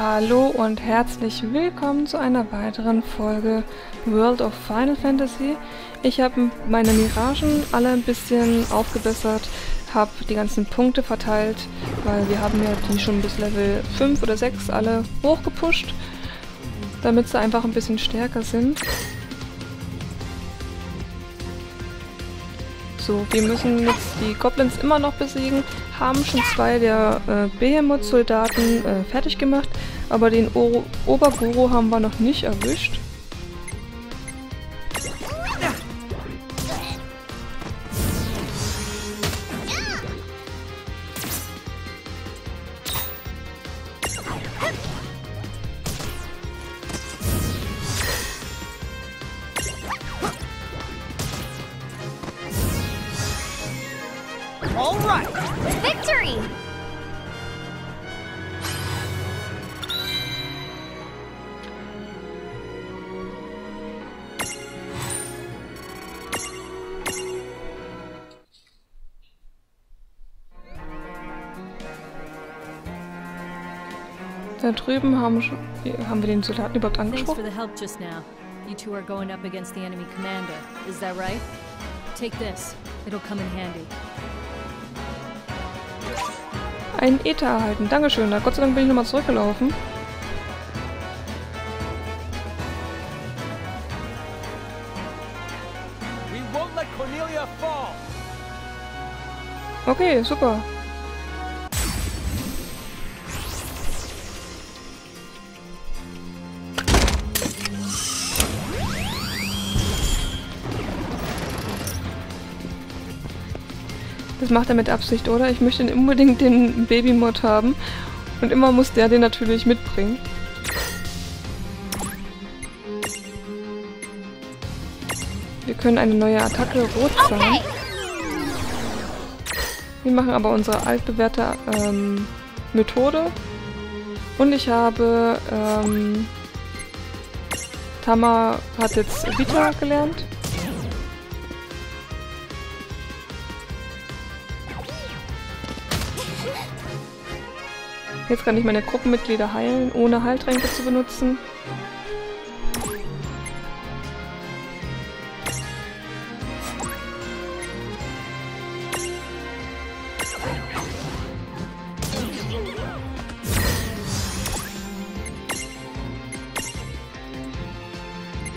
Hallo und herzlich willkommen zu einer weiteren Folge World of Final Fantasy. Ich habe meine Miragen alle ein bisschen aufgebessert, habe die ganzen Punkte verteilt, weil wir haben ja die schon bis Level 5 oder 6 alle hochgepusht, damit sie einfach ein bisschen stärker sind. So, wir müssen jetzt die Goblins immer noch besiegen, haben schon zwei der äh, Behemoth-Soldaten äh, fertig gemacht, aber den Oberguru haben wir noch nicht erwischt. Right. Victory! Da drüben haben, sch- haben wir den Soldaten überhaupt angesprochen. Thanks for the help just now. You two are going up against the enemy commander. Is that right? Take this. It'll come in handy. Ein Ether erhalten. Dankeschön. Na Gott sei Dank bin ich nochmal zurückgelaufen. Okay, super. Das macht er mit Absicht, oder? Ich möchte unbedingt den Babymod haben. Und immer muss der den natürlich mitbringen. Wir können eine neue Attacke rot sein. Okay! Wir machen aber unsere altbewährte ähm, Methode. Und ich habe... Ähm, Tama hat jetzt Vita gelernt. Jetzt kann ich meine Gruppenmitglieder heilen, ohne Heiltränke zu benutzen.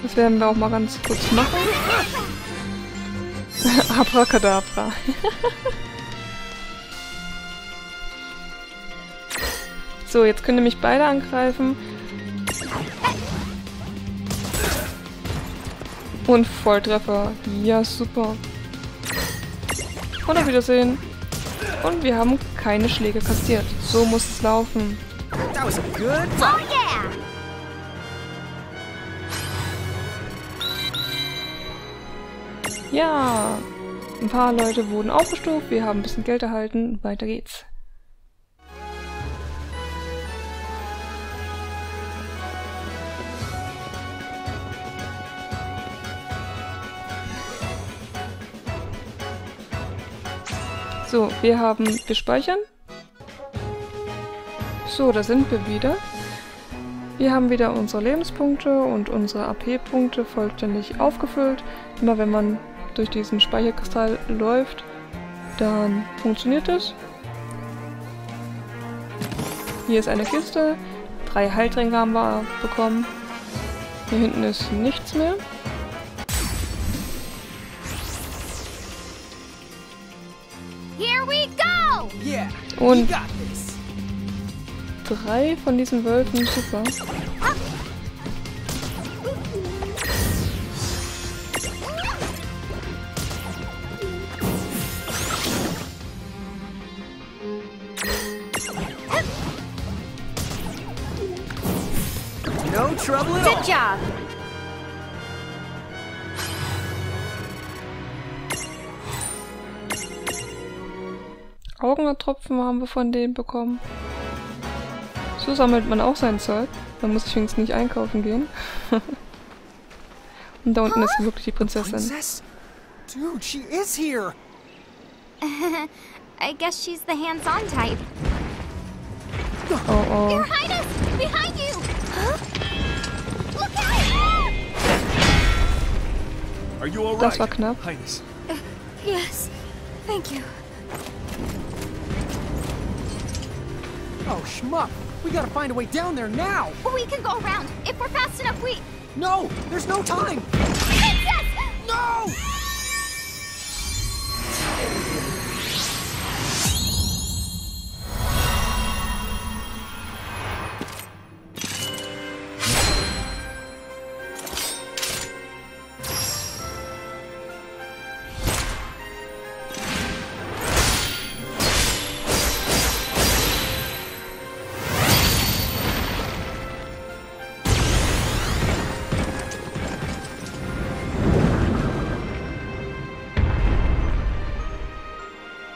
Das werden wir auch mal ganz kurz machen. Abracadabra. so, jetzt können nämlich beide angreifen. Und Volltreffer. Ja, super. Und auf Wiedersehen. Und wir haben keine Schläge kassiert. So muss es laufen. Oh yeah! Ja, ein paar Leute wurden aufgestuft, wir haben ein bisschen Geld erhalten, weiter geht's. So, wir haben, wir speichern. So, da sind wir wieder. Wir haben wieder unsere Lebenspunkte und unsere AP-Punkte vollständig aufgefüllt. Immer wenn man durch diesen Speicherkristall läuft, dann funktioniert es. Hier ist eine Kiste. Drei Heiltränke haben wir bekommen. Hier hinten ist nichts mehr. Und-. Drei von diesen Wölfen, super. Augentropfen haben wir von denen bekommen. So sammelt man auch sein Zeug. Man muss übrigens nicht einkaufen gehen. Und da unten ist wirklich die Prinzessin. Princess? Dude, she is here. I guess she's the hands-on type. Oh oh. Your Highness! Behind you! Huh? Look out! Are you all Das right? war knapp. Highness. Yes, thank you. Oh, schmuck. We gotta find a way down there now. We can go around. If we're fast enough, we... No, there's no time. Princess! No!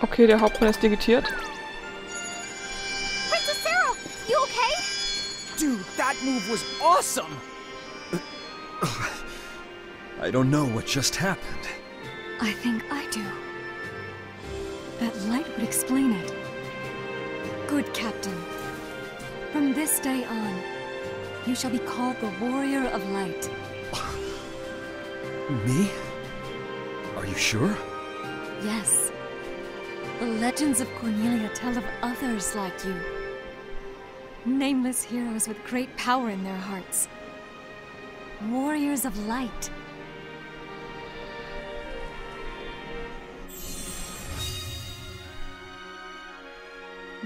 Okay, der Hauptmann ist digitiert. Princess Sarah, you okay? Dude, that move was awesome. I don't know what just happened. I think I do. That light would explain it. Good Captain. From this day on, you shall be called the Warrior of Light. Me? Are you sure? Yes. The legends of Cornelia tell of others like you. Nameless heroes with great power in their hearts. Warriors of light.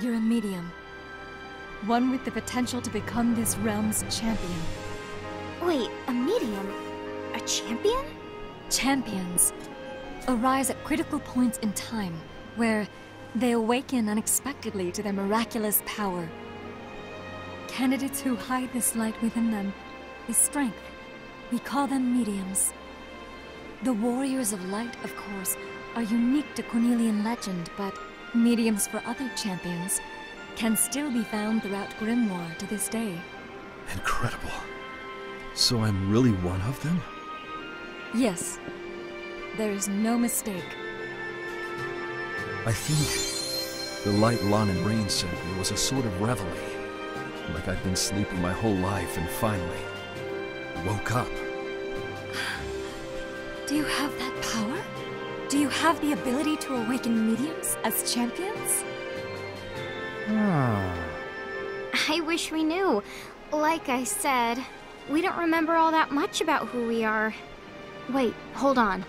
You're a medium. One with the potential to become this realm's champion. Wait, a medium? A champion? Champions arise at critical points in time where they awaken unexpectedly to their miraculous power. Candidates who hide this light within them is strength. We call them mediums. The warriors of light, of course, are unique to Cornelian legend, but mediums for other champions can still be found throughout Grimoire to this day. Incredible. So I'm really one of them? Yes, there is no mistake. I think the light Lon and Rain sent me was a sort of reveille. Like I'd been sleeping my whole life and finally woke up. Do you have that power? Do you have the ability to awaken mediums as champions? Hmm. I wish we knew. Like I said, we don't remember all that much about who we are. Wait, hold on.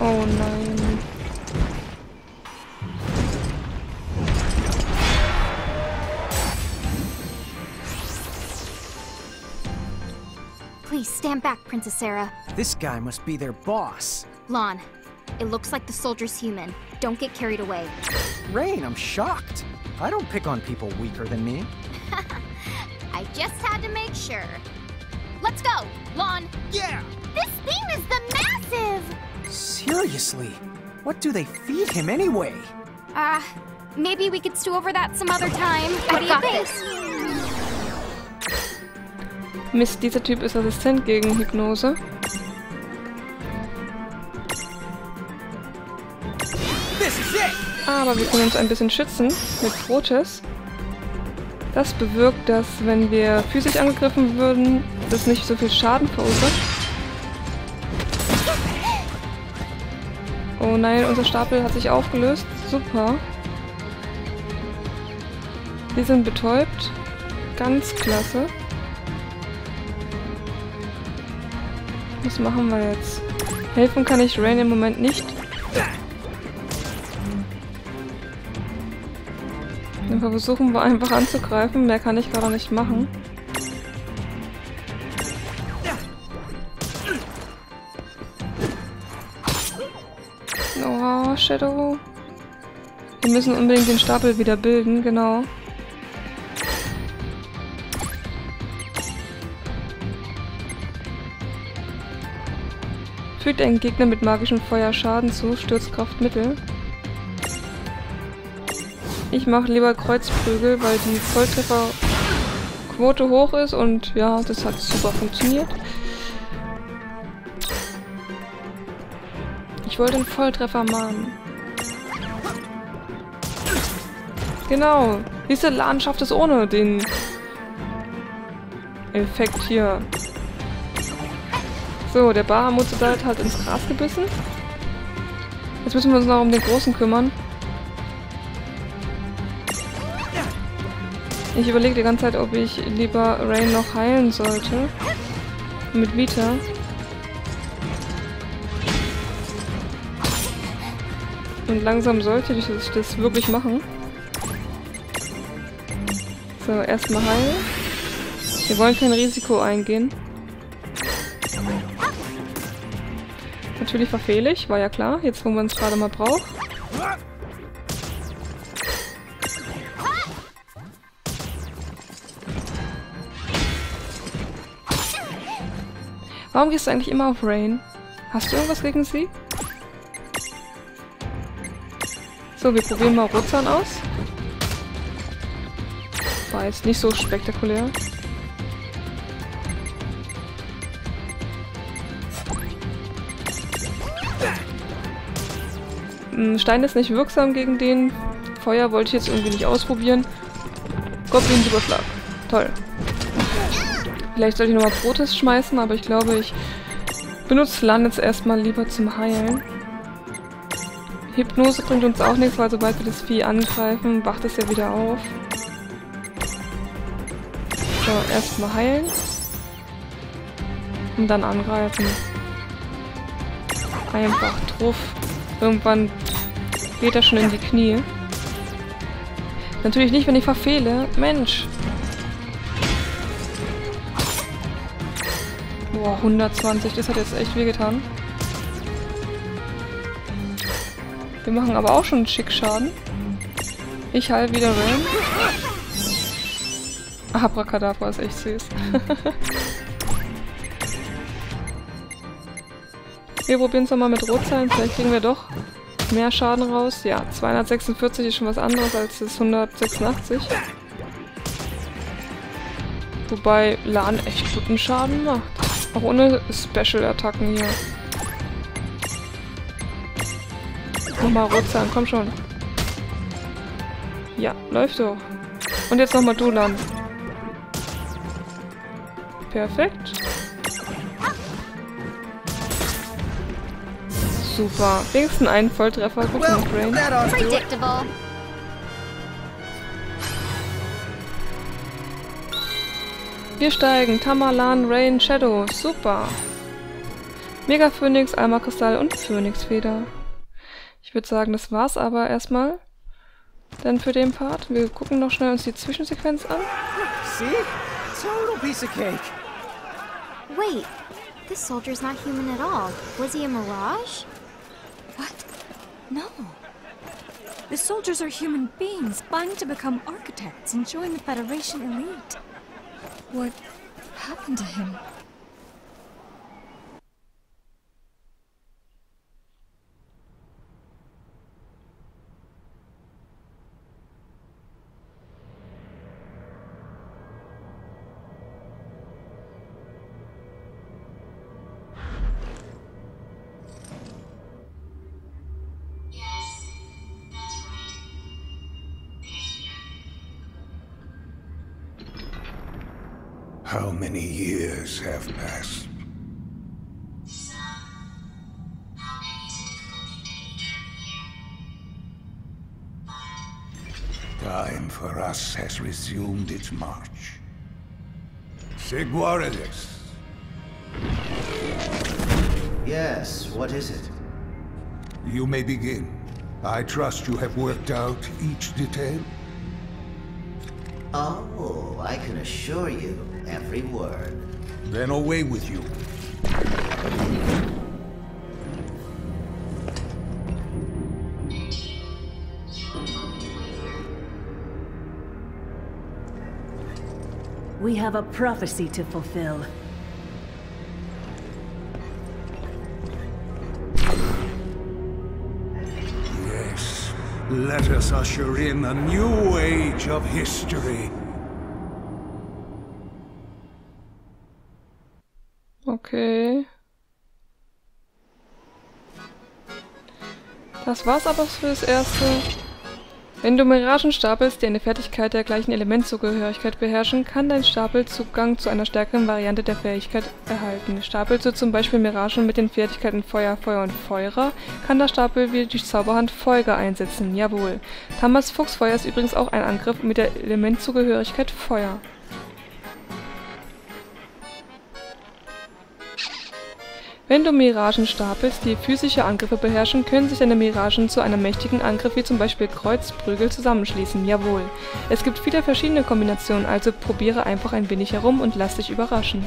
Oh nein. Please stand back, Princess Sarah. This guy must be their boss. Lon, it looks like the soldier's human. Don't get carried away. Rain, I'm shocked. I don't pick on people weaker than me. I just had to make sure. Let's go, Lon. Yeah! This thing is the massive. Seriously, what do they feed him anyway? Uh, maybe we could stew over that some other time. What do you think? Mist, dieser Typ ist resistent gegen Hypnose. Aber wir können uns ein bisschen schützen mit Protes. Das bewirkt, dass wenn wir physisch angegriffen würden, das nicht so viel Schaden verursacht. Oh nein, unser Stapel hat sich aufgelöst. Super. Wir sind betäubt. Ganz klasse. Was machen wir jetzt? Helfen kann ich Rain im Moment nicht. Dann versuchen wir einfach anzugreifen. Mehr kann ich gerade nicht machen. Shadow. Wir müssen unbedingt den Stapel wieder bilden, genau. Fügt einen Gegner mit magischem Feuer Schaden zu, Sturzkraftmittel. Ich mache lieber Kreuzprügel, weil die Volltrefferquote hoch ist und ja, das hat super funktioniert. Ich wollte den Volltreffer machen. Genau. Diese Landschaft ist ohne den Effekt hier. So, der Bahamut hat ins Gras gebissen. Jetzt müssen wir uns noch um den Großen kümmern. Ich überlege die ganze Zeit, ob ich lieber Rain noch heilen sollte. Mit Vita. Und langsam sollte ich das, wirklich machen. So, erstmal heilen. Wir wollen kein Risiko eingehen. Natürlich verfehle ich, war ja klar. Jetzt, wo man es gerade mal braucht. Warum gehst du eigentlich immer auf Rain? Hast du irgendwas gegen sie? So, wir probieren mal Rozan aus. War jetzt nicht so spektakulär. Hm, Stein ist nicht wirksam gegen den. Feuer wollte ich jetzt irgendwie nicht ausprobieren. Goblin-Überschlag. Toll. Vielleicht sollte ich nochmal Protes schmeißen, aber ich glaube, ich benutze Land jetzt erstmal lieber zum Heilen. Hypnose bringt uns auch nichts, weil sobald wir das Vieh angreifen, wacht es ja wieder auf. So, erstmal heilen. Und dann angreifen. Einfach drauf. Irgendwann geht er schon in die Knie. Natürlich nicht, wenn ich verfehle. Mensch. Boah, 120, das hat jetzt echt wehgetan. Wir machen aber auch schon einen Schickschaden. Ich heil wieder Rain. Abracadabra ist echt süß. wir probieren es nochmal mit Rotzahlen. Vielleicht kriegen wir doch mehr Schaden raus. Ja, 246 ist schon was anderes als das 186. Wobei Lan echt guten Schaden macht. Auch ohne Special-Attacken hier. Nochmal Rotzahn, komm schon. Ja, läuft doch. Und jetzt nochmal Dulan. Perfekt. Super. Wenigstens einen Volltreffer. Gut Well, gemacht, Rain. Wir steigen. Tamalan, Rain, Shadow. Super. Mega Phoenix, Alma Kristall und Phönixfeder. Ich würde sagen, das war's aber erstmal. Dann für den Part. Wir gucken noch schnell uns die Zwischensequenz an. See? Total piece of cake. Wait, this soldier's not human at all. Was he a mirage? What? No. The soldiers are human beings, vying to become architects and join the Federation elite. What happened to him? How many years have passed? Time for us has resumed its march. Seguarides, Yes, what is it? you may begin. I trust you have worked out each detail? Oh, I can assure you, every word. Then away with you. We have a prophecy to fulfill. Yes, let us usher in a new age of history. Okay. Das war's aber für das Erste. Wenn du Miragen stapelst, die eine Fertigkeit der gleichen Elementzugehörigkeit beherrschen, kann dein Stapel Zugang zu einer stärkeren Variante der Fähigkeit erhalten. Stapelst du zum Beispiel Miragen mit den Fertigkeiten Feuer, Feuer und Feurer, kann der Stapel wieder die Zauberhand Folge einsetzen. Jawohl. Tamas Fuchsfeuer ist übrigens auch ein Angriff mit der Elementzugehörigkeit Feuer. Wenn du Miragen stapelst, die physische Angriffe beherrschen, können sich deine Miragen zu einem mächtigen Angriff wie zum Beispiel Kreuzprügel zusammenschließen. Jawohl. Es gibt viele verschiedene Kombinationen, also probiere einfach ein wenig herum und lass dich überraschen.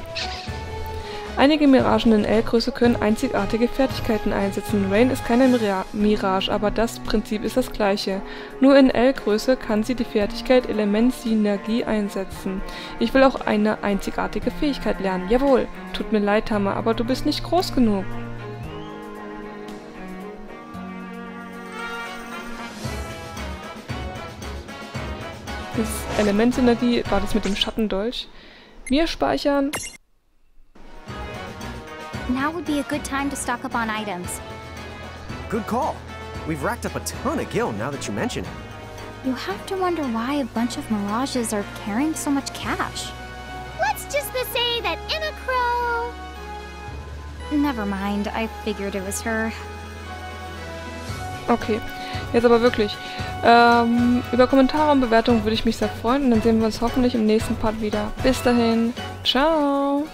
Einige Miragen in L-Größe können einzigartige Fertigkeiten einsetzen. Rain ist keine Mira Mirage, aber das Prinzip ist das gleiche. Nur in L-Größe kann sie die Fertigkeit Element Synergie einsetzen. Ich will auch eine einzigartige Fähigkeit lernen. Jawohl. Tut mir leid, Hammer, aber du bist nicht groß genug. Das Element Synergie war das mit dem Schattendolch. Wir speichern Now would be a good time to stock up on items. Good call. We've racked up a ton of gil now that you mention it. You have to wonder why a bunch of mirages are carrying so much cash. Let's just say that Inna Crow... Never mind, I figured it was her. Okay, jetzt aber wirklich. Ähm, über Kommentare und Bewertungen würde ich mich sehr freuen und dann sehen wir uns hoffentlich im nächsten Part wieder. Bis dahin, ciao!